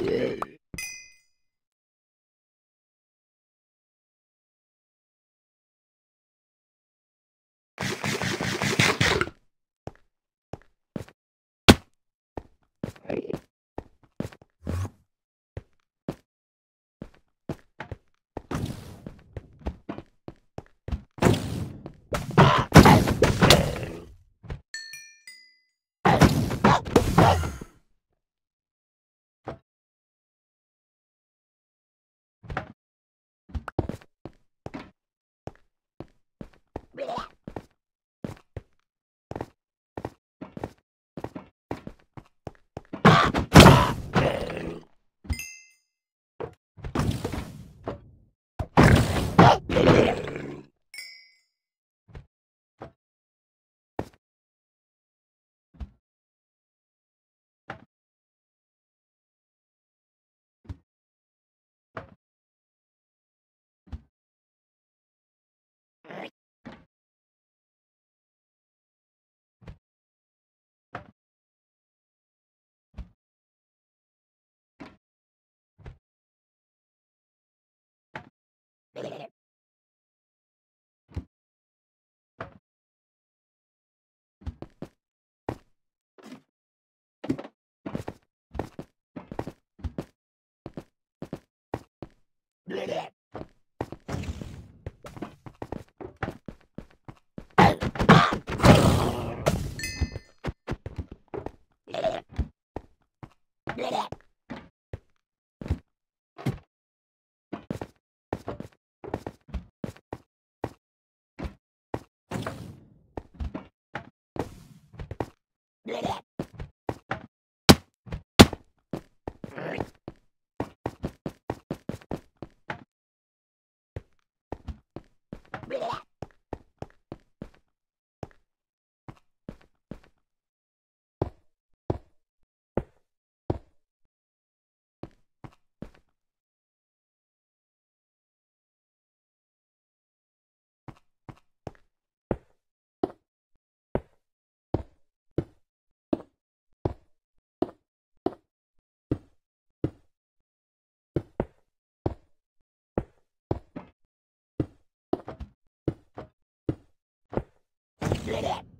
Right. Blah. did it!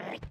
Right.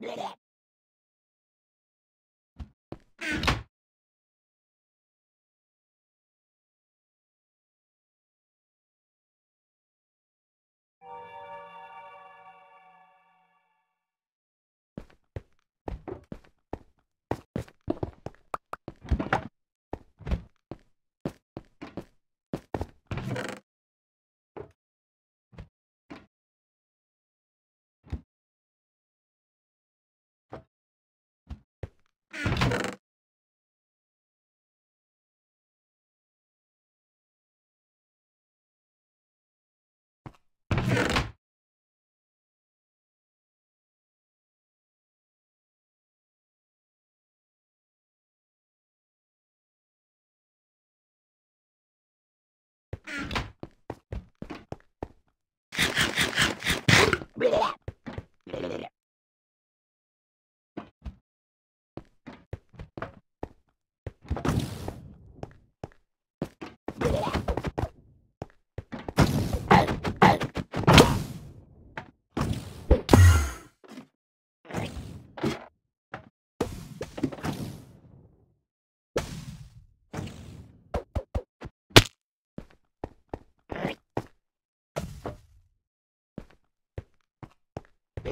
Yeah. Yeah.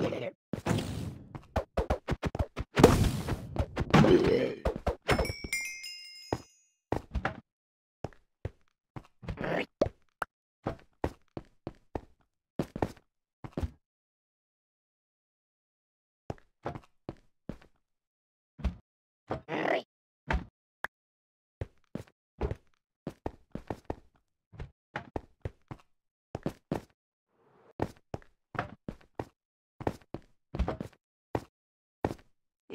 Beep.